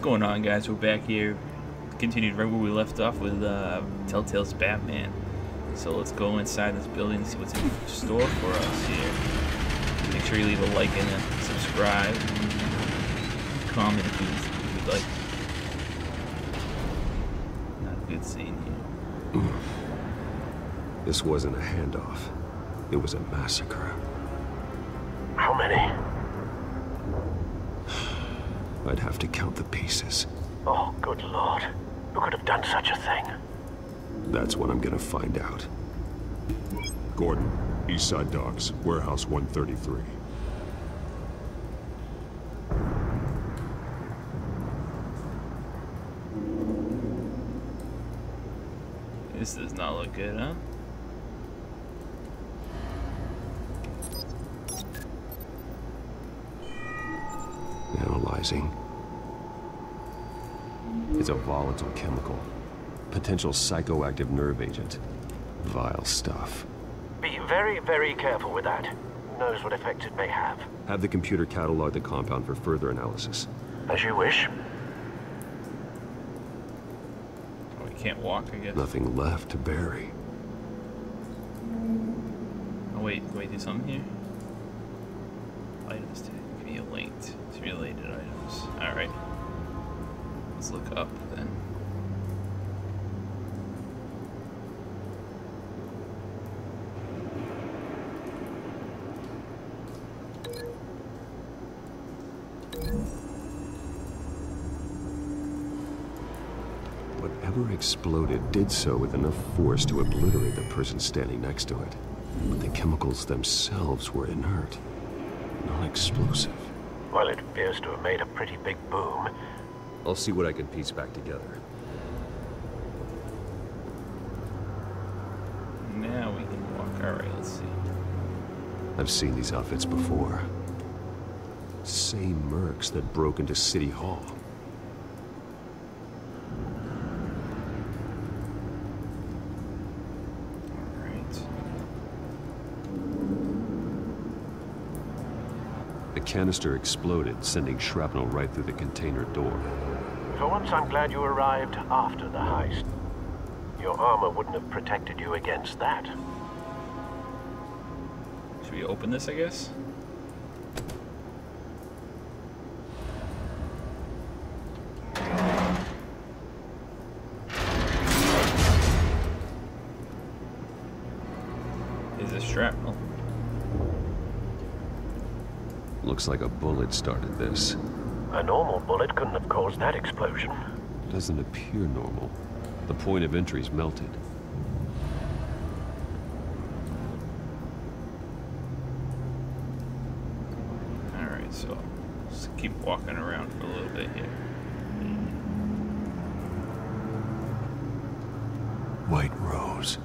going on, guys? We're back here. Continued right where we left off with uh, Telltale's Batman. So let's go inside this building and see what's in store for us here. Make sure you leave a like and a subscribe. Comment if you'd, if you'd like. Not a good scene here. This wasn't a handoff. It was a massacre. How many? I'd have to count the pieces. Oh, good lord. Who could have done such a thing? That's what I'm gonna find out. Gordon, Eastside Docks, Warehouse 133. This does not look good, huh? Analyzing. It's a volatile chemical. Potential psychoactive nerve agent. Vile stuff. Be very, very careful with that. Knows what effects it may have. Have the computer catalog the compound for further analysis. As you wish. Oh, we can't walk, I guess. Nothing left to bury. Oh, wait, can we do something here? Items to be linked to related items. Alright. Let's look up then. Whatever exploded did so with enough force to obliterate the person standing next to it. But the chemicals themselves were inert, non-explosive. Well, it appears to have made a pretty big boom. I'll see what I can piece back together. Now we can walk. Alright, let's see. I've seen these outfits before. Same mercs that broke into City Hall. Alright. The canister exploded, sending shrapnel right through the container door. For once, I'm glad you arrived after the heist. Your armor wouldn't have protected you against that. Should we open this, I guess? Looks like a bullet started this. A normal bullet couldn't have caused that explosion. Doesn't appear normal. The point of entry's melted. Alright, so let's keep walking around for a little bit here. White Rose.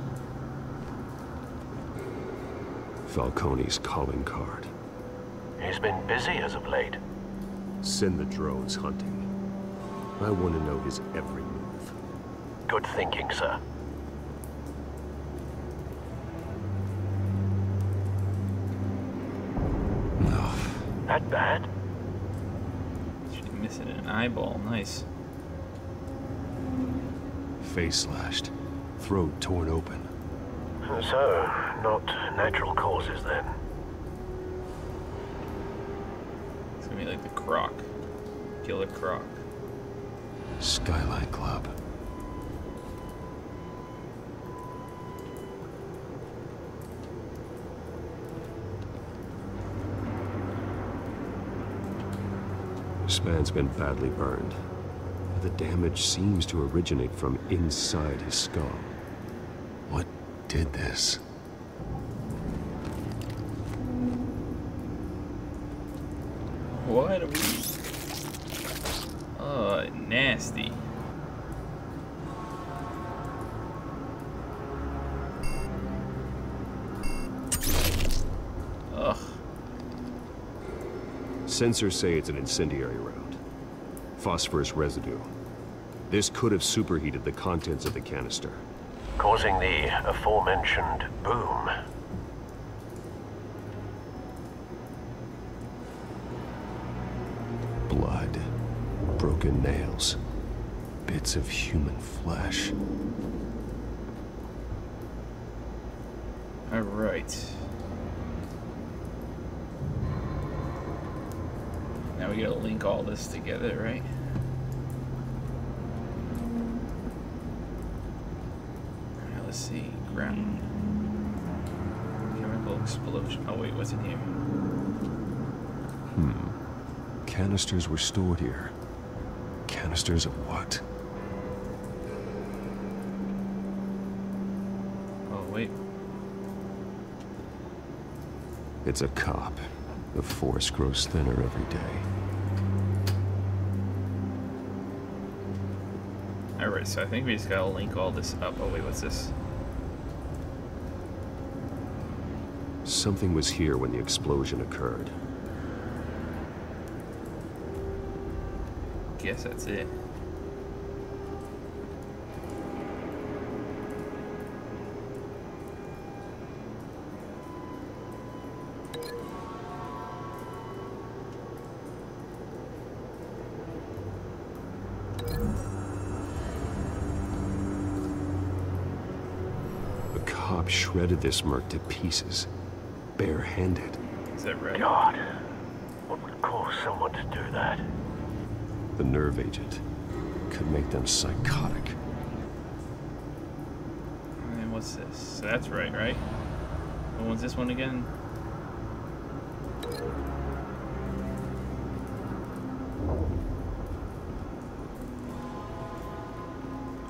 Falcone's calling card. He's been busy as of late. Send the drones hunting. I want to know his every move. Good thinking, sir. No. That bad? She's missing an eyeball. Nice. Face slashed. Throat torn open. So, not natural causes then. It's gonna like the croc. Killer croc. Skyline Club. This man's been badly burned. The damage seems to originate from inside his skull. What did this? Sensors say it's an incendiary round. Phosphorus residue. This could have superheated the contents of the canister. Causing the aforementioned boom. Blood. broken nails, bits of human flesh. All right. Now we gotta link all this together, right? Alright, let's see. Ground. Chemical explosion. Oh wait, what's in here? Hmm. Canisters were stored here. Canisters of what? Oh wait. It's a cop. The force grows thinner every day. Alright, so I think we just gotta link all this up. Oh wait, what's this? Something was here when the explosion occurred. Guess that's it. Cop shredded this merc to pieces, barehanded. Is that right? God, what would cause someone to do that? The nerve agent could make them psychotic. And what's this? That's right, right? What one's this one again?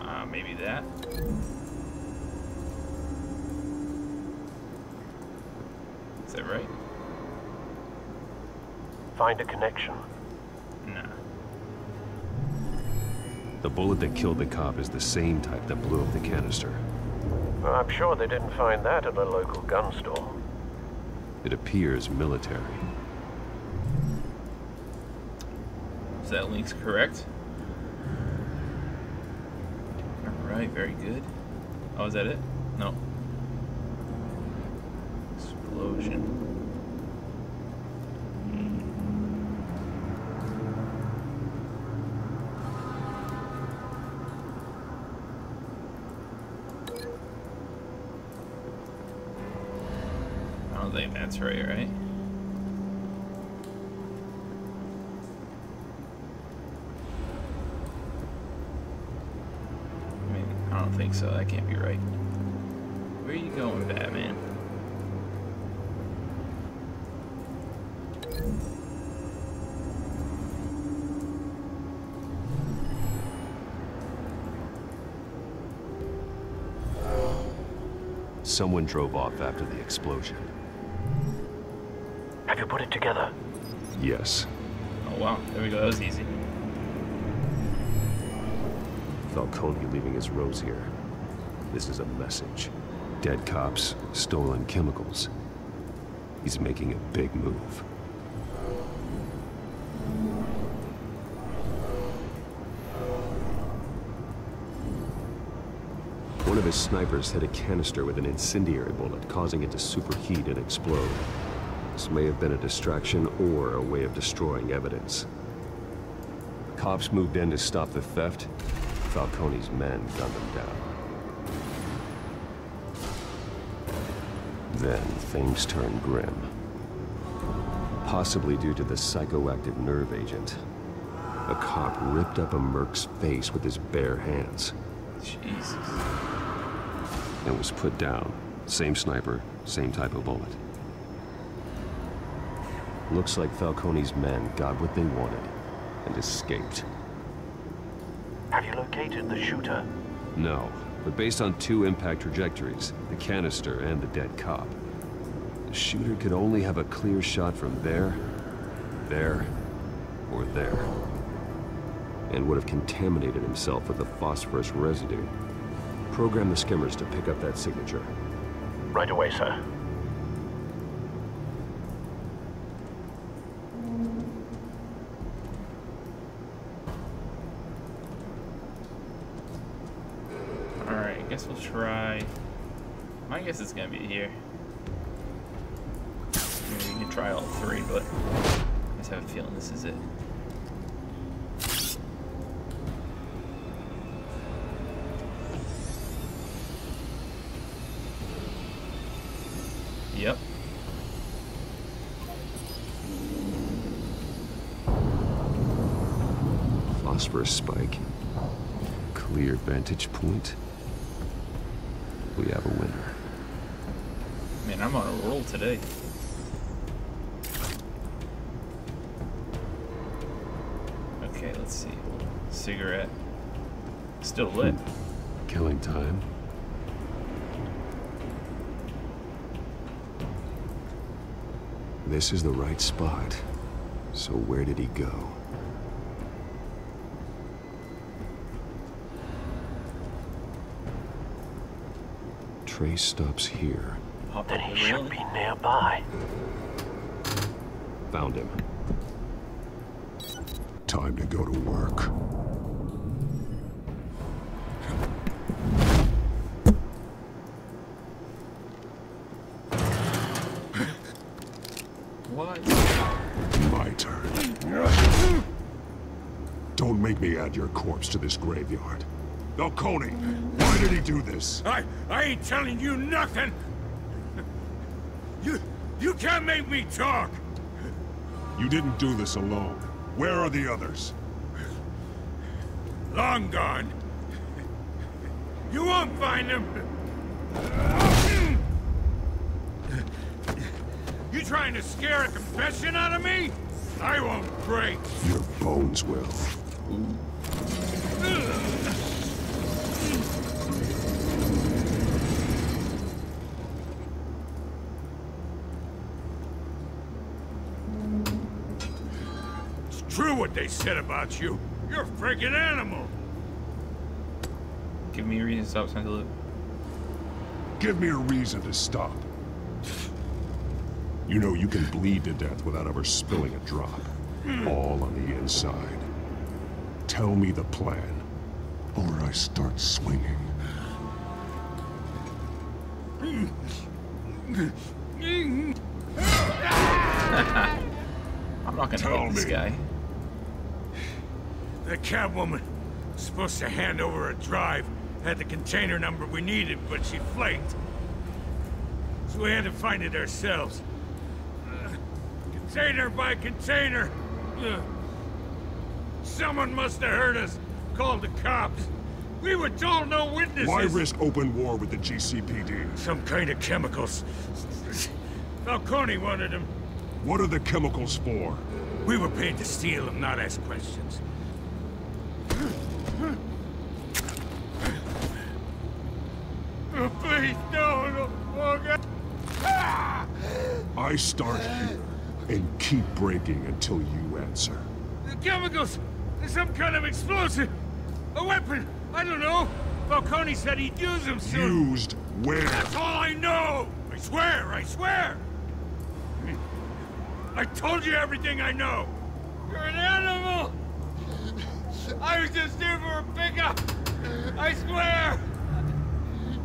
Uh, maybe that. Is that right? Find a connection. Nah. The bullet that killed the cop is the same type that blew up the canister. I'm sure they didn't find that at a local gun store. It appears military. Is that link's correct? Alright, very good. Oh, is that it? No. Explosion. I don't think that's right, right? I mean, I don't think so. That can't be right. Where are you going, Batman? Someone drove off after the explosion. Have you put it together? Yes, Oh wow, there we go. That was easy. Falcone leaving his rose here. This is a message. Dead cops, stolen chemicals. He's making a big move. One of his snipers hit a canister with an incendiary bullet, causing it to superheat and explode. This may have been a distraction or a way of destroying evidence. Cops moved in to stop the theft. Falcone's men gunned them down. Then things turned grim. Possibly due to the psychoactive nerve agent. A cop ripped up a merc's face with his bare hands Jesus. and was put down. Same sniper, same type of bullet. Looks like Falcone's men got what they wanted and escaped. Have you located the shooter? No, but based on two impact trajectories, the canister and the dead cop, the shooter could only have a clear shot from there, there, or there. And would have contaminated himself with the phosphorus residue. Program the skimmers to pick up that signature. Right away, sir. Alright, I guess we'll try. My guess is gonna be here try all three, but I just have a feeling this is it. Yep. Phosphorus spike. Clear vantage point. We have a winner. Man, I'm on a roll today. Cigarette. Still lit. Killing time. This is the right spot. So where did he go? Trace stops here. Pop Then he should be nearby. Found him. Time to go to work. Make me add your corpse to this graveyard. Falcone, why did he do this? I I ain't telling you nothing. You you can't make me talk. You didn't do this alone. Where are the others? Long gone. You won't find them. You trying to scare a confession out of me? I won't break. Your bones will. It's true what they said about you. You're a freaking animal. Give me a reason to stop Santa. Give me a reason to stop. You know you can bleed to death without ever spilling a drop. All on the inside. Tell me the plan, or I start swinging. I'm not gonna Tell hit this me. guy. The Catwoman was supposed to hand over a drive, had the container number we needed, but she flaked. So we had to find it ourselves. Uh, container by container. Ugh. Someone must have heard us, called the cops. We were told no witnesses. Why risk open war with the GCPD? Some kind of chemicals. Falcone wanted them. What are the chemicals for? We were paid to steal them, not ask questions. Oh, please, no, no, oh, God. Ah! I start here and keep breaking until you answer. The chemicals! There's some kind of explosive! A weapon! I don't know! Falcone said he'd use them soon! Used where? That's all I know! I swear, I swear! I told you everything I know! You're an animal! I was just here for a pickup! I swear!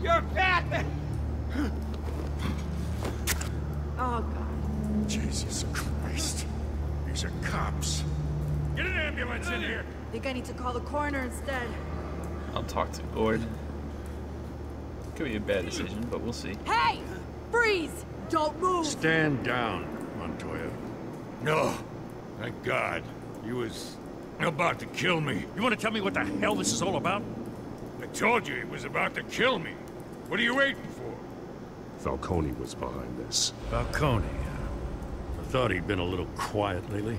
You're fat! Oh, God. Jesus Christ. These are cops. Get an ambulance in here! Think I need to call the coroner instead. I'll talk to Gordon. Could be a bad decision, but we'll see. Hey! Freeze! Don't move! Stand down, Montoya. No. Thank God. He was about to kill me. You want to tell me what the hell this is all about? I told you he was about to kill me. What are you waiting for? Falcone was behind this. Falcone. I thought he'd been a little quiet lately.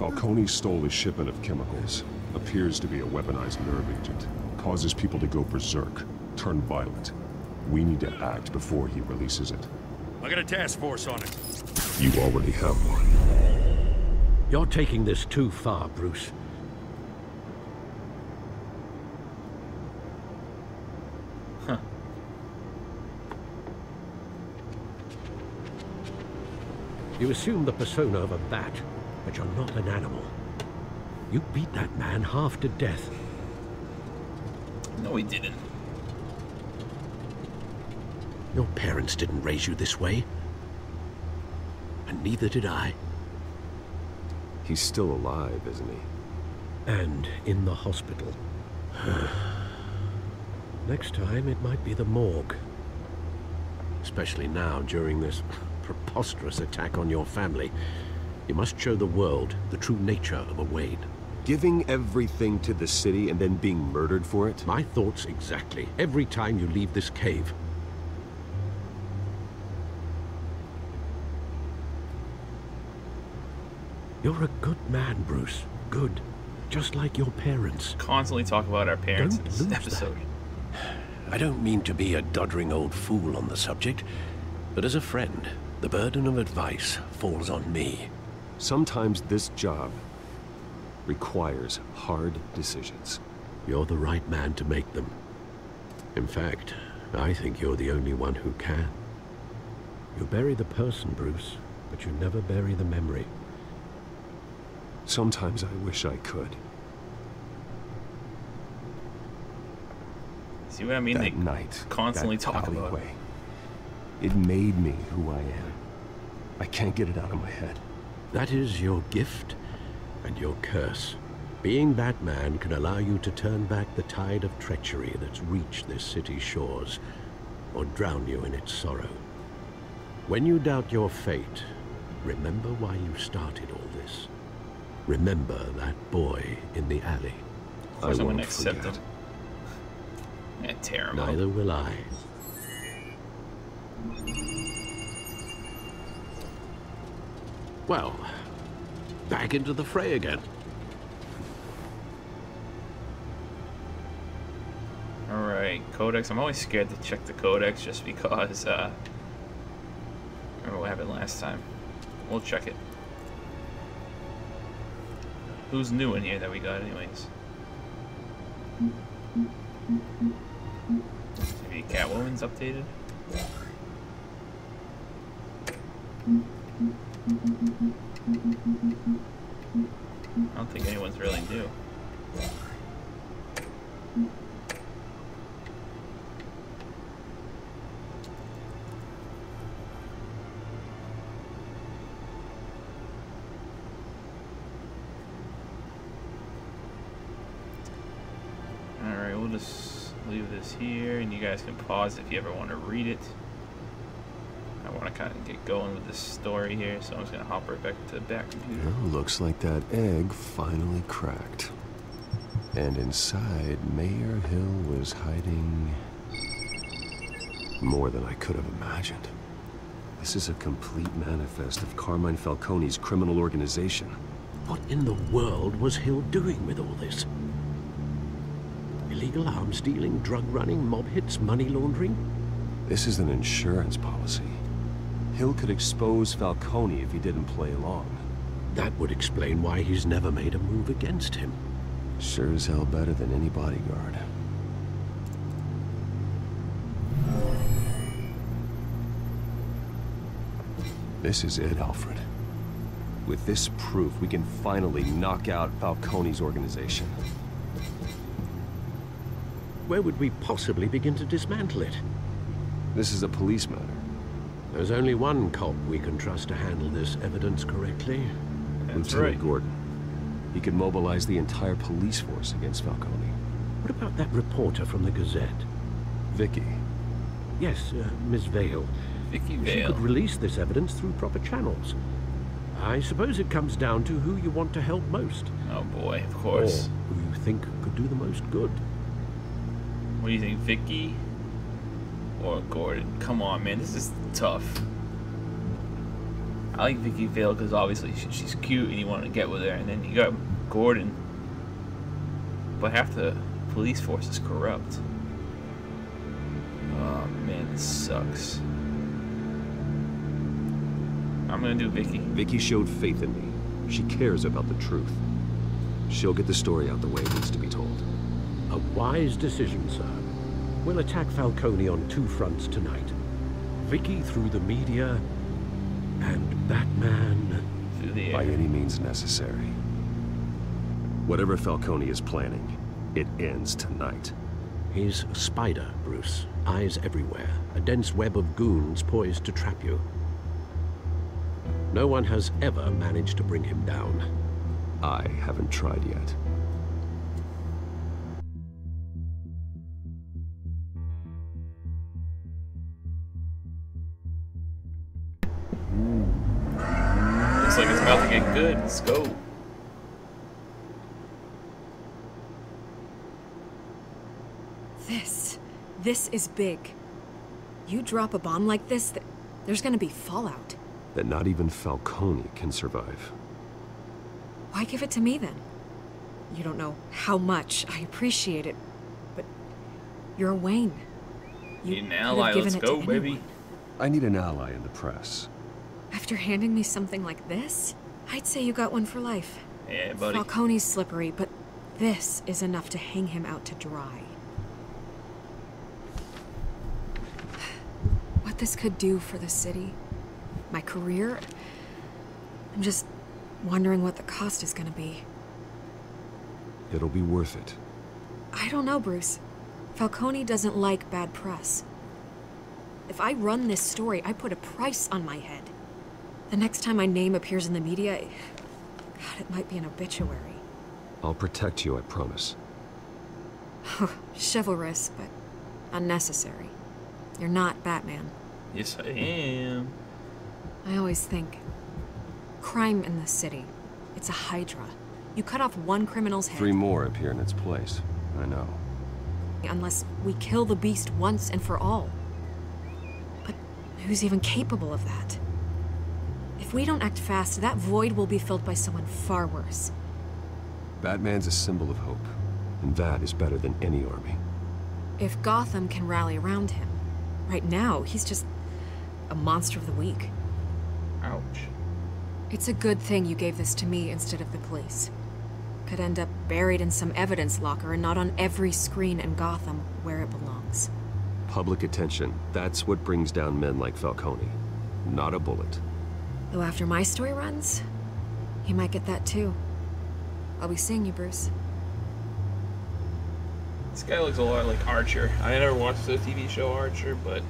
Falcone stole a shipment of chemicals. Appears to be a weaponized nerve agent. Causes people to go berserk, turn violent. We need to act before he releases it. I got a task force on it. You already have one. You're taking this too far, Bruce. You assume the persona of a bat, but you're not an animal. You beat that man half to death. No, he didn't. Your parents didn't raise you this way. And neither did I. He's still alive, isn't he? And in the hospital. Next time, it might be the morgue. especially now during this preposterous attack on your family. You must show the world the true nature of a Wayne. Giving everything to the city and then being murdered for it? My thoughts exactly. Every time you leave this cave. You're a good man, Bruce. Good. Just like your parents. Constantly talk about our parents Don't this lose episode. I don't mean to be a doddering old fool on the subject, but as a friend, the burden of advice falls on me. Sometimes this job requires hard decisions. You're the right man to make them. In fact, I think you're the only one who can. You bury the person, Bruce, but you never bury the memory. Sometimes I wish I could. See what I mean? that they night, constantly that talk about alleyway, it made me who I am. I can't get it out of my head. That is your gift and your curse. Being Batman can allow you to turn back the tide of treachery that's reached this city's shores, or drown you in its sorrow. When you doubt your fate, remember why you started all this. Remember that boy in the alley. Of course I won't accept forget. tear 'em up. Neither will I. Well, back into the fray again. Alright, codex. I'm always scared to check the codex just because, uh... Remember what happened last time. We'll check it. Who's new in here that we got anyways? Maybe Catwoman's updated? I don't think anyone's really new. Alright, we'll just leave this here, and you guys can pause if you ever want to read it. I kind of get going with this story here, so I'm just going to hop right back to the back computer. Well, looks like that egg finally cracked. And inside, Mayor Hill was hiding more than I could have imagined. This is a complete manifest of Carmine Falcone's criminal organization. What in the world was Hill doing with all this? Illegal arms dealing, drug running, mob hits, money laundering? This is an insurance policy. Hill could expose Falcone if he didn't play along. That would explain why he's never made a move against him. Sure as hell better than any bodyguard. This is it, Alfred. With this proof, we can finally knock out Falcone's organization. Where would we possibly begin to dismantle it? This is a police matter. There's only one cop we can trust to handle this evidence correctly. That's Lieutenant right. Gordon. He could mobilize the entire police force against Falcone. What about that reporter from the Gazette? Vicky. Yes, uh, Miss Vale. Vicky Vale. She could release this evidence through proper channels. I suppose it comes down to who you want to help most. Oh boy, of course. Or course. who you think could do the most good. What do you think, Vicky or Gordon? Come on, man, this is tough. I like Vicky Vale because obviously she, she's cute and you want to get with her, and then you got Gordon, but half the police force is corrupt. Oh man, this sucks. I'm gonna do Vicky. Vicky showed faith in me. She cares about the truth. She'll get the story out the way it needs to be told. A wise decision, sir. We'll attack Falcone on two fronts tonight. Vicky through the media, and Batman... Through the By any means necessary. Whatever Falcone is planning, it ends tonight. He's a spider, Bruce. Eyes everywhere. A dense web of goons poised to trap you. No one has ever managed to bring him down. I haven't tried yet. Let's go. This. This is big. You drop a bomb like this, th there's gonna be fallout. That not even Falcone can survive. Why give it to me then? You don't know how much I appreciate it, but you're a Wayne. You Need an could have ally. given Let's it to go, baby. I need an ally in the press. After handing me something like this, I'd say you got one for life. Yeah, buddy. Falcone's slippery, but this is enough to hang him out to dry. What this could do for the city, my career, I'm just wondering what the cost is gonna be. It'll be worth it. I don't know, Bruce. Falcone doesn't like bad press. If I run this story, I put a price on my head. The next time my name appears in the media, God, it might be an obituary. I'll protect you, I promise. Chivalrous, but unnecessary. You're not Batman. Yes, I am. I always think crime in the city. It's a hydra. You cut off one criminal's head Three more appear in its place. I know. unless we kill the beast once and for all. But who's even capable of that? If we don't act fast, that void will be filled by someone far worse. Batman's a symbol of hope, and that is better than any army. If Gotham can rally around him, right now he's just a monster of the week. Ouch. It's a good thing you gave this to me instead of the police. Could end up buried in some evidence locker and not on every screen in Gotham where it belongs. Public attention, that's what brings down men like Falcone. Not a bullet. Though after my story runs, he might get that too. I'll be seeing you, Bruce. This guy looks a lot like Archer. I never watched the TV show Archer, but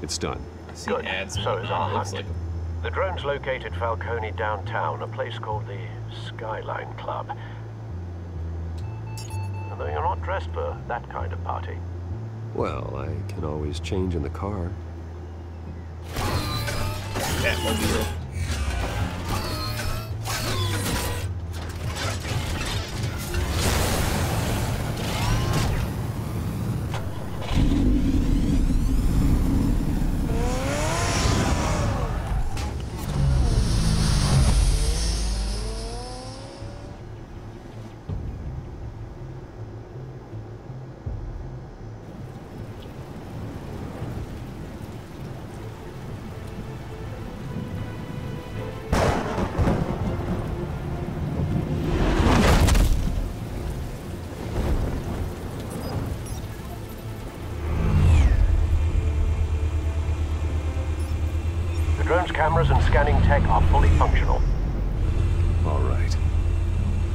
It's done. I see Good. ads. and So is our It hunt. like The drones located Falcone downtown, a place called the Skyline Club. Although you're not dressed for that kind of party. Well, I can always change in the car. Batmobile.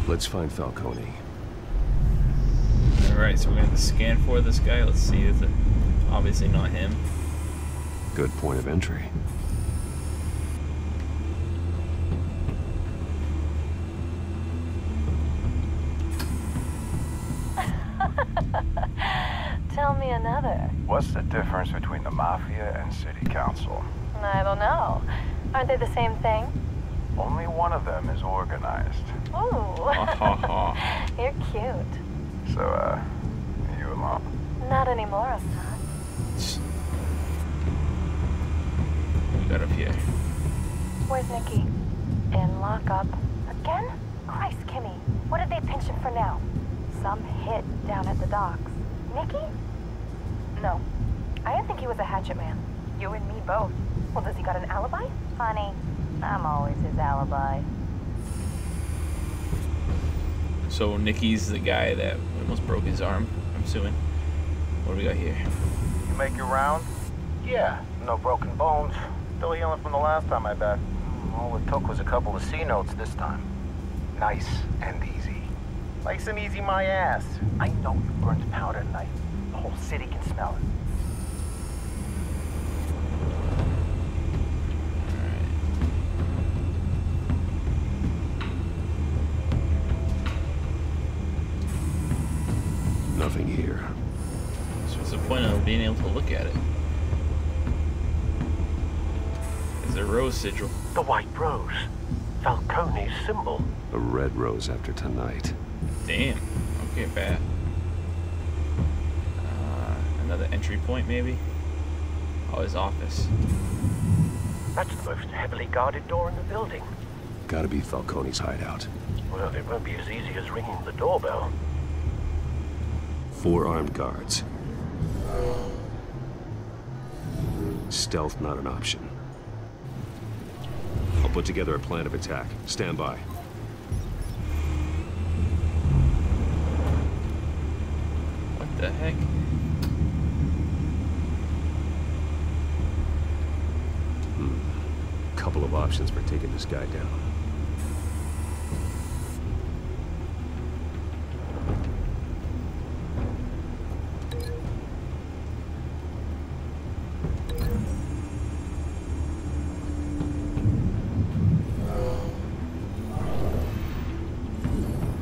Let's find Falcone. Alright, so we're gonna scan for this guy. Let's see. It's a, obviously not him. Good point of entry. Tell me another. What's the difference between the Mafia and City Council? I don't know. Aren't they the same thing? Only one of them is organized. Ooh. Ha ha ha. You're cute. So, uh, are you a mom? Not anymore, I'm not. We got up here. Where's Nikki? In lockup. Again? Christ, Kimmy. What did they pinch him for now? Some hit down at the docks. Nikki? No. I didn't think he was a hatchet man. You and me both. Well, does he got an alibi? Honey, I'm always his alibi. So Nikki's the guy that almost broke his arm. I'm assuming. What do we got here? You make your round? Yeah, no broken bones. Still healing from the last time I bet. Mm, all it took was a couple of C notes this time. Nice and easy. Nice and easy, my ass. I know you burned powder tonight. The whole city can smell it. Nothing here. So what's the point of being able to look at it? Is the rose sigil. The white rose. Falcone's symbol. A red rose after tonight. Damn. Okay, bad. Uh, another entry point, maybe? Oh, his office. That's the most heavily guarded door in the building. Gotta be Falcone's hideout. Well, it won't be as easy as ringing the doorbell. Four armed guards. Stealth not an option. I'll put together a plan of attack. Stand by. What the heck? Hmm. Couple of options for taking this guy down.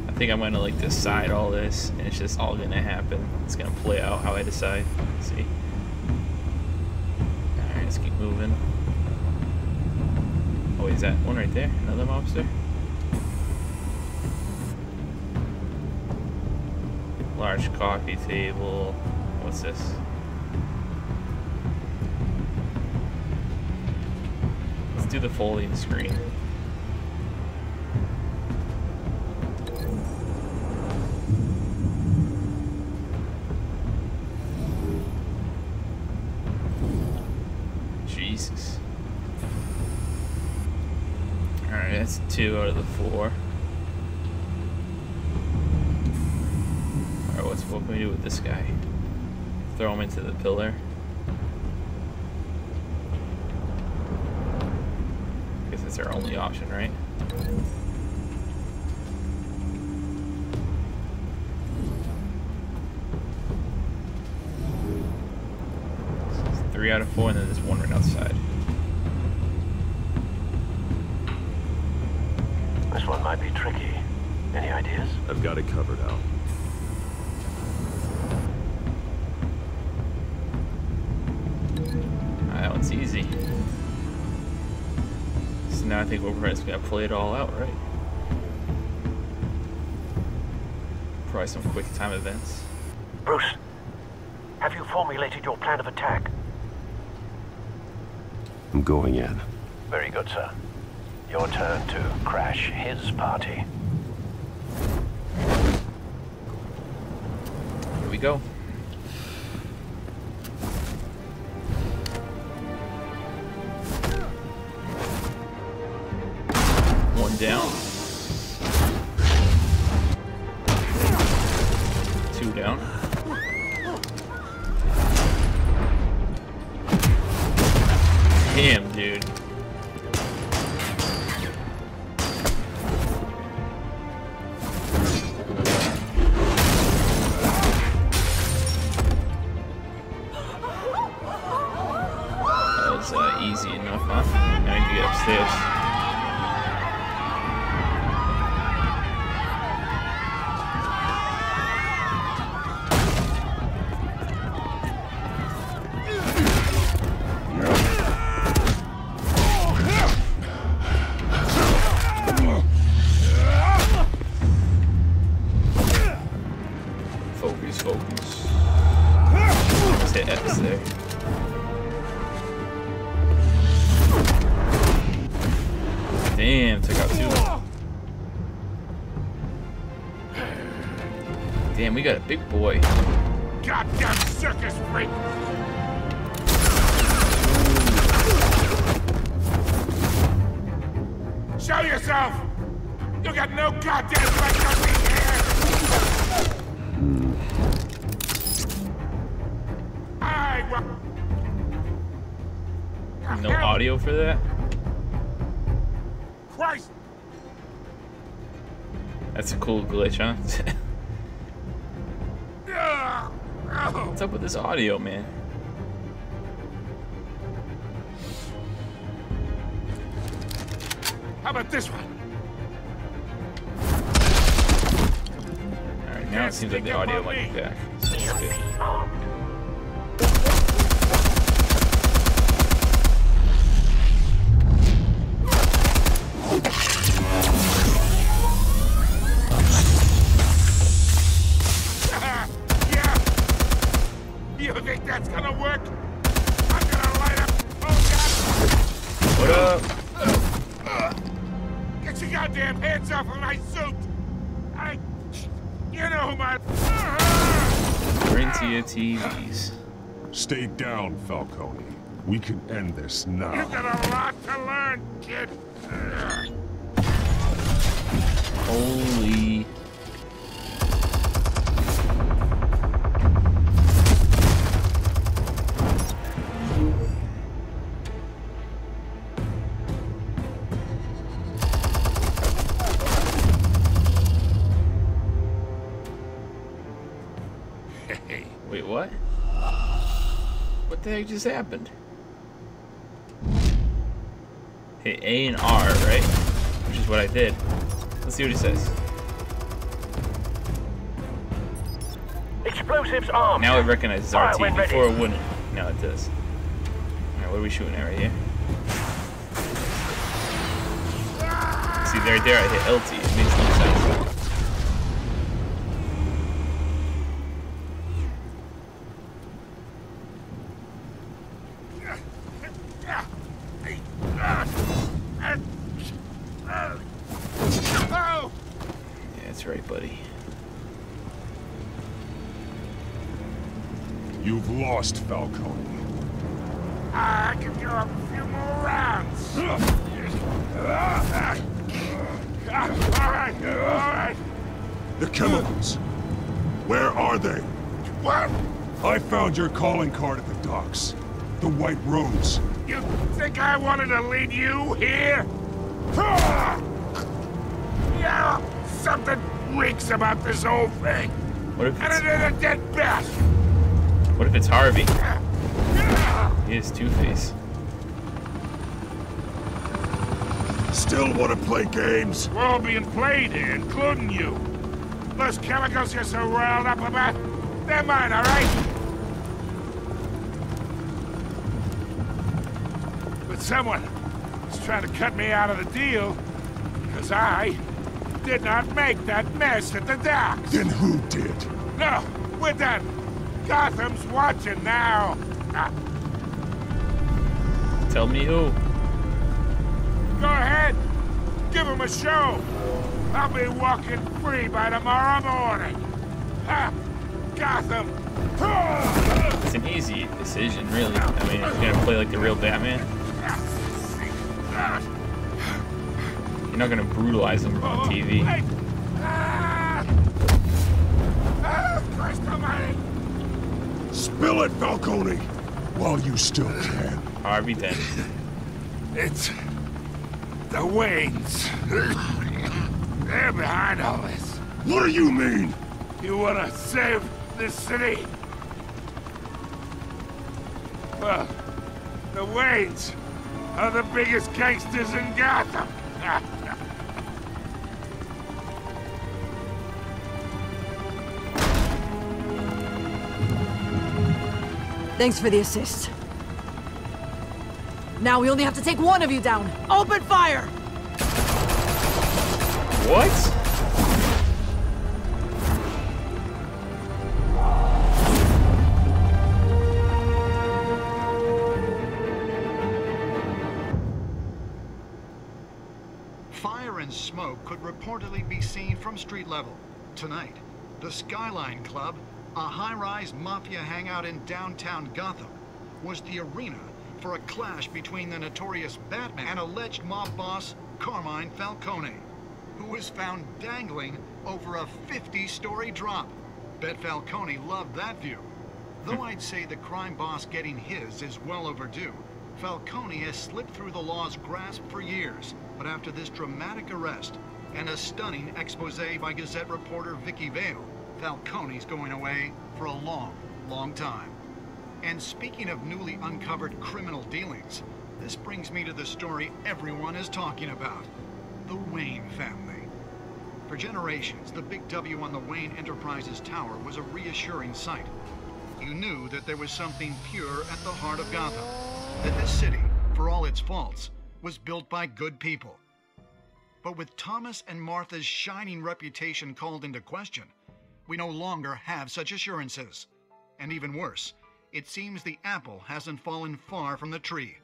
I think I'm gonna like decide all this, and it's just all gonna happen. It's gonna play out how I decide. Let's see. Alright, let's keep moving. Oh, is that one right there? Another mobster? Large coffee table. What's this? Let's do the folding screen. Jesus. Alright, of the four. Alright, what's what can we do with this guy? Throw him into the pillar. Guess that's our only option, right? Three out of four, and then there's one right outside. This one might be tricky. Any ideas? I've got it covered out. Ah, that one's easy. So now I think we're just gonna play it all out, right? Probably some quick time events. Bruce, have you formulated your plan of attack? I'm going in. Very good, sir. Your turn to crash his party. Here we go. Got a big boy. Goddamn circus freak! Show yourself! You got no goddamn right to be here! I No audio for that? Christ! That's a cool glitch, huh? What's up with this audio, man? How about this one? Alright, now it seems like the audio might be back. So that's your TVs. Stay down, Falcone. We can end this now. You've got a lot to learn, kid. Holy. The heck just happened? Hit A and R, right? Which is what I did. Let's see what he says. Explosives armed. Now it recognizes Fire RT. when. Before it wouldn't. Now it does. Alright, what are we shooting at right here? See, right there, I hit LT. lost, Falcone. I can up a few more rounds. All right, all right. The chemicals. Where are they? What? I found your calling card at the docks. The White Rose. You think I wanted to lead you here? Yeah, something reeks about this whole thing. What if And it's, it is a dead bat. What if it's Harvey? He is Two-Face. Still want to play games? We're all being played here, including you. Those chemicals you're so riled up about, they're mine, all right? But someone is trying to cut me out of the deal because I did not make that mess at the docks. Then who did? No, we're done. Gotham's watching now. Tell me who. go ahead. Give him a show. I'll be walking free by tomorrow morning. Ha! Gotham. It's an easy decision, really. I mean, if you're gonna play like the real Batman, you're not gonna brutalize him on oh, TV. Hey! Ah! Ah, Christ almighty! Spill it, Falcone! While you still can. Harvey Dent. It's the Waynes. They're behind all this. What do you mean? You wanna save this city? Well, the Waynes are the biggest gangsters in Gotham. Thanks for the assist. Now we only have to take one of you down. Open fire! What? Fire and smoke could reportedly be seen from street level. Tonight, the Skyline Club, a high-rise mafia hangout in downtown Gotham, was the arena for a clash between the notorious Batman and alleged mob boss Carmine Falcone, who was found dangling over a 50-story drop. Bet Falcone loved that view. Though I'd say the crime boss getting his is well overdue, Falcone has slipped through the law's grasp for years. But after this dramatic arrest and a stunning expose by Gazette reporter Vicki Vale, Falcone's going away for a long, long time. And speaking of newly uncovered criminal dealings, this brings me to the story everyone is talking about. The Wayne family. For generations, the big W on the Wayne Enterprises Tower was a reassuring sight. You knew that there was something pure at the heart of Gotham. That this city, for all its faults, was built by good people. But with Thomas and Martha's shining reputation called into question, we no longer have such assurances. And even worse, it seems the apple hasn't fallen far from the tree.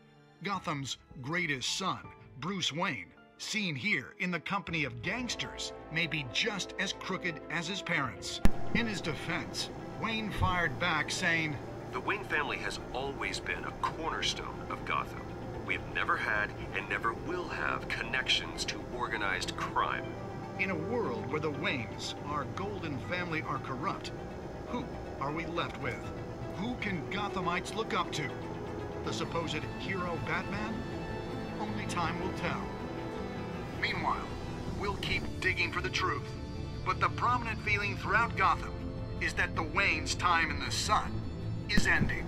Gotham's greatest son, Bruce Wayne, seen here in the company of gangsters, may be just as crooked as his parents. In his defense, Wayne fired back saying, The Wayne family has always been a cornerstone of Gotham. We have never had and never will have connections to organized crime. In a world where the Waynes, our golden family, are corrupt, who are we left with? Who can Gothamites look up to? The supposed hero Batman? Only time will tell. Meanwhile, we'll keep digging for the truth. But the prominent feeling throughout Gotham is that the Wayne's time in the sun is ending.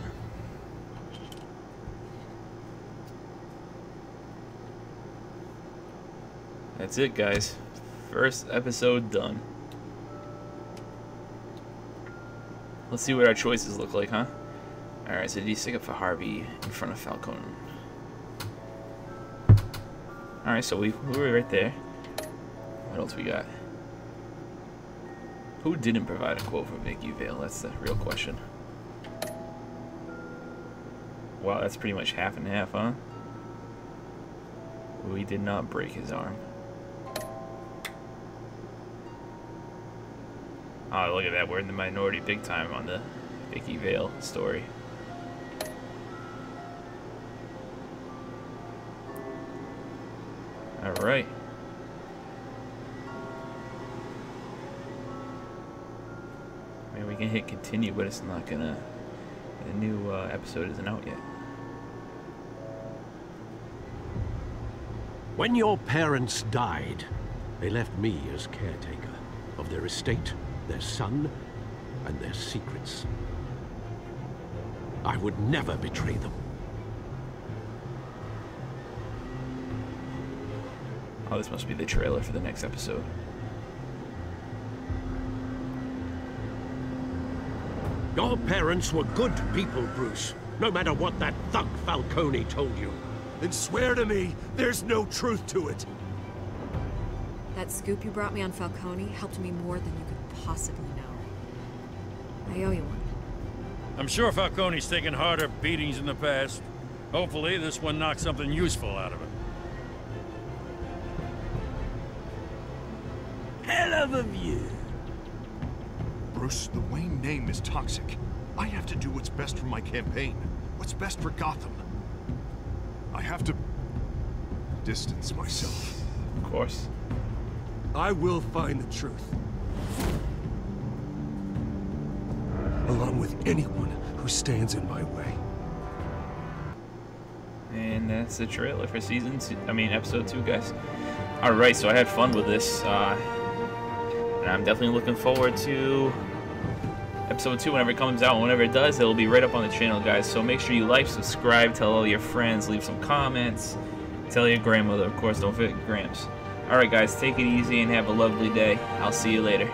That's it, guys. First episode done. Let's see what our choices look like, huh? Alright, so you stick up for Harvey in front of Falcon. Alright, so we, we were right there. What else we got? Who didn't provide a quote for Vicki Vale? That's the real question. Wow, that's pretty much half and half, huh? We did not break his arm. Oh, look at that. We're in the minority big time on the Vicki Vale story. Alright. I mean, we can hit continue, but it's not gonna... The new uh, episode isn't out yet. When your parents died, they left me as caretaker of their estate, their son, and their secrets. I would never betray them. Oh, this must be the trailer for the next episode. Your parents were good people, Bruce. No matter what that thug Falcone told you. Then swear to me there's no truth to it. That scoop you brought me on Falcone helped me more than you could possibly know. I owe you one. I'm sure Falcone's taken harder beatings in the past. Hopefully, this one knocks something useful out of it. Hell of a view. Bruce, the Wayne name is toxic. I have to do what's best for my campaign. What's best for Gotham. I have to distance myself. Of course. I will find the truth. Along with anyone who stands in my way. And that's the trailer for season two. I mean, episode two, guys. All right, so I had fun with this, uh, and I'm definitely looking forward to episode two whenever it comes out. Whenever it does, it'll be right up on the channel, guys. So make sure you like, subscribe, tell all your friends, leave some comments, tell your grandmother, of course. Don't forget Grams. All right, guys, take it easy and have a lovely day. I'll see you later.